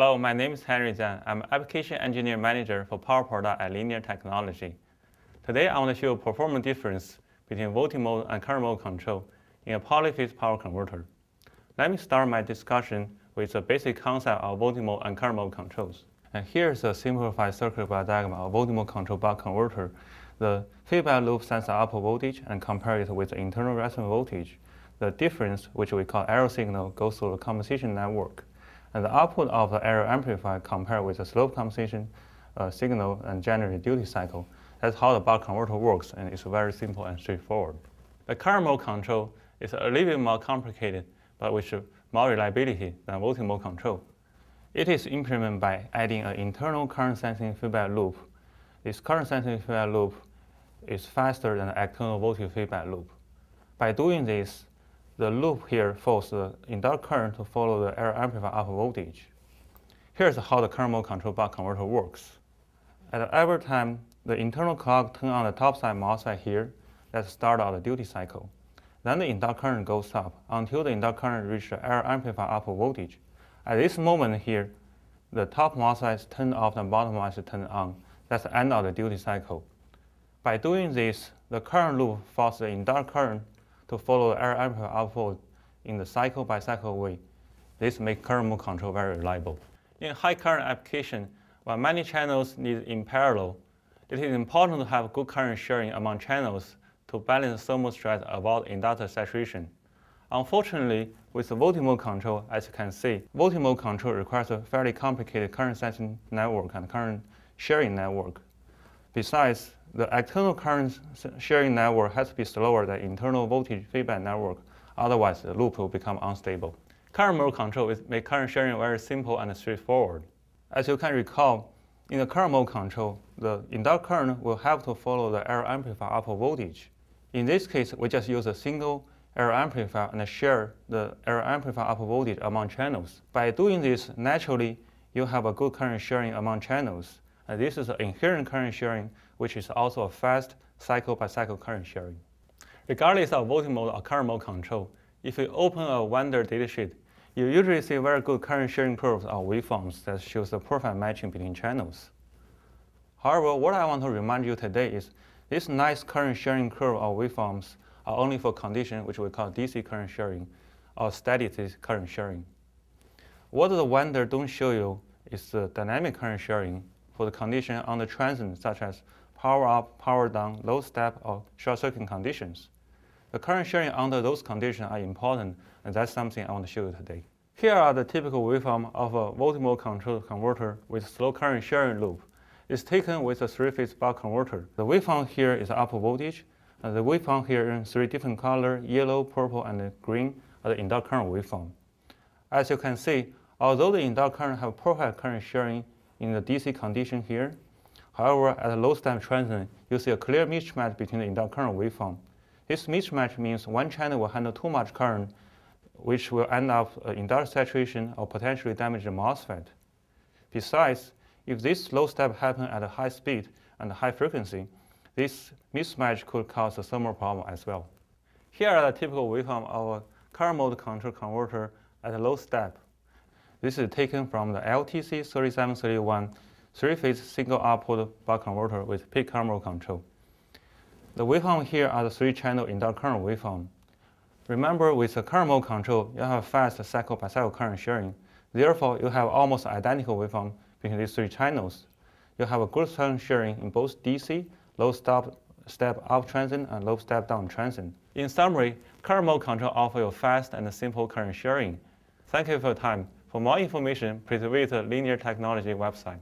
Hello, my name is Henry Zhang. I'm Application Engineer Manager for Power Product at Linear Technology. Today, I want to show a performance difference between voltage mode and current mode control in a polyphase power converter. Let me start my discussion with the basic concept of voltage mode and current mode controls. And here's a simplified circuit diagram of voltage mode control buck converter. The feedback loop sends the output voltage and compare it with the internal resonant voltage. The difference, which we call error signal, goes through the compensation network. And the output of the error amplifier compared with the slope compensation uh, signal and generate duty cycle. That's how the buck converter works, and it's very simple and straightforward. The current mode control is a little bit more complicated, but with more reliability than voltage mode control. It is implemented by adding an internal current sensing feedback loop. This current sensing feedback loop is faster than the external voltage feedback loop. By doing this, the loop here forces the uh, inductor current to follow the error amplifier output voltage. Here's how the current mode control buck converter works. At every time the internal clock turns on the top side MOSFET here, that's the start of the duty cycle. Then the inductor current goes up until the inductor current reaches the error amplifier output voltage. At this moment here, the top MOSFET is turned off and bottom MOSFET is turned on. That's the end of the duty cycle. By doing this, the current loop forces the inductor current to follow the error amplifier output in the cycle by cycle way. This makes current mode control very reliable. In high current application, while many channels need in parallel, it is important to have good current sharing among channels to balance thermal stress about inductor saturation. Unfortunately, with the voltage mode control, as you can see, voltage mode control requires a fairly complicated current sensing network and current sharing network. Besides, the external current sharing network has to be slower than internal voltage feedback network, otherwise the loop will become unstable. Current mode control is make current sharing very simple and straightforward. As you can recall, in the current mode control, the inductor current will have to follow the error amplifier output voltage. In this case, we just use a single error amplifier and share the error amplifier output voltage among channels. By doing this, naturally, you have a good current sharing among channels. And this is an inherent current sharing, which is also a fast cycle-by-cycle -cycle current sharing. Regardless of voltage mode or current mode control, if you open a vendor datasheet, you usually see very good current sharing curves or waveforms that shows the perfect matching between channels. However, what I want to remind you today is this nice current sharing curve or waveforms are only for condition which we call DC current sharing or steady current sharing. What the vendor don't show you is the dynamic current sharing for the condition on the transient such as power up, power down, low step, or short circuit conditions. The current sharing under those conditions are important, and that's something I want to show you today. Here are the typical waveform of a voltage mode controlled converter with slow current sharing loop. It's taken with a three-phase buck converter. The waveform here is output voltage, and the waveform here in three different colors, yellow, purple, and green, are the inductor current waveform. As you can see, although the inductor current have perfect current sharing in the DC condition here, however, at a low step transient, you see a clear mismatch between the inductor current waveform. This mismatch means one channel will handle too much current, which will end up uh, inductor saturation or potentially damage the MOSFET. Besides, if this low step happens at a high speed and high frequency, this mismatch could cause a thermal problem as well. Here are the typical waveform of a current mode control converter at a low step. This is taken from the LTC 3731 three-phase single output buck converter with peak current control. The waveform here are the three-channel inductor current waveform. Remember, with the current mode control, you have fast cycle-by-cycle -cycle current sharing. Therefore, you have almost identical waveform between these three channels. You have a good current sharing in both DC low stop, step up transient and low step down transient. In summary, current mode control offers you fast and simple current sharing. Thank you for your time. For more information, please visit the Linear Technology website.